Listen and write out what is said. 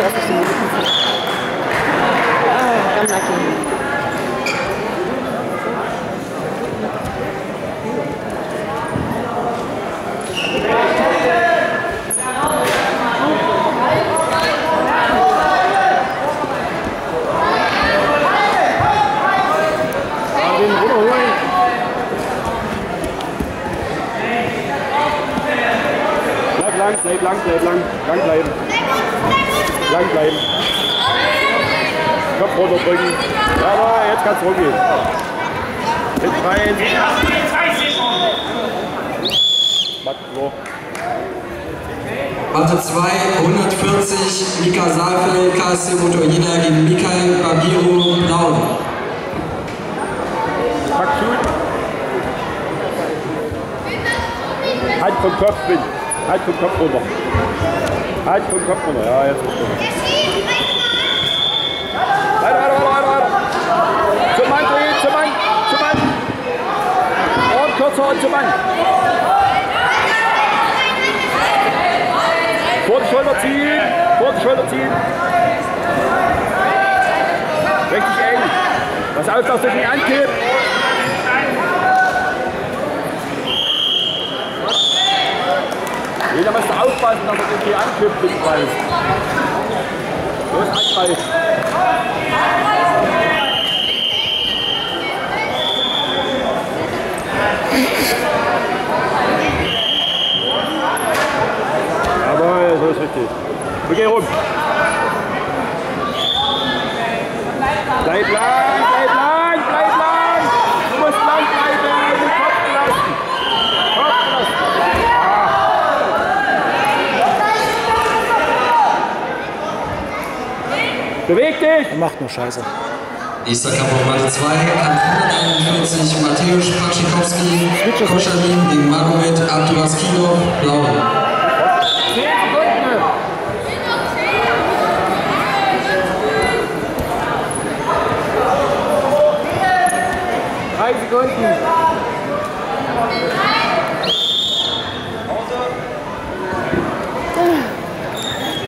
Come back in. Hãy subscribe cho kênh Ghiền Mì Gõ Để không bỏ lỡ những video hấp dẫn bleib lang, bleib lang. Lang bleiben. Lang bleiben. Kopf runterdrücken. Jawohl, jetzt kann's rumgehen. Hinten rein. Matt, so. Matte 2, 140, Mika Saalfeld, KSC Motorjäger gegen Mikael Babiro, Blau. Halt vom Kopf hin. Halt vom Kopf runter. Halt vom Kopf runter. Ja, jetzt ist gut. Weiter, weiter, weiter, weiter. Zum Mann, zum Mann, zum Mann. Und kürzer und zum Mann. Vor die Schulter ziehen, vor die Schulter ziehen. Richtig eng. Pass auf, dass du nicht ankippst. Jeder muss aufpassen, dass er den hier ankippt, den Ball. Los, angreifen. Jawohl, so ist richtig. Wir gehen rum. Bleib lang, bleib lang, bleib lang. Du musst lang bleiben, den Kopf belasten. Kopf belasten. Beweg dich! Er macht nur Scheiße. Nächster Kampf auf Matte 2, Kampf 141, Mateusz Paczykowski, Koschalin gegen Magomed Abduraskilov, Blau. Drei Sekunden.